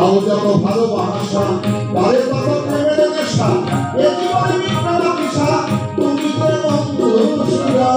তাও যেন ভালোবাসা তারে তত প্রেমে নেশা এ জীবনে তুমি তো বন্ধু সুরা।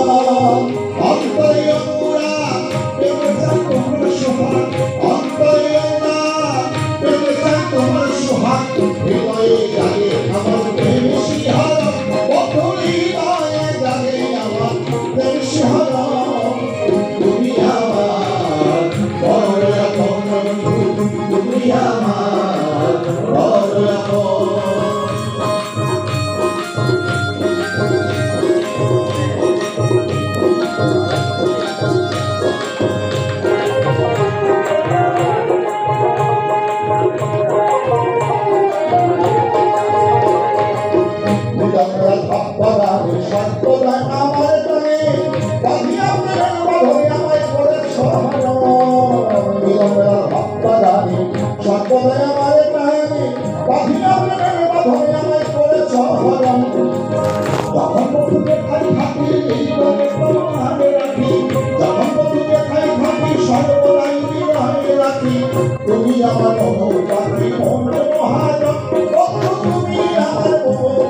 তুমি আমার পাত্রী মন্ড মহাজন তুমি আমার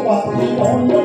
পাত্রী মন্ড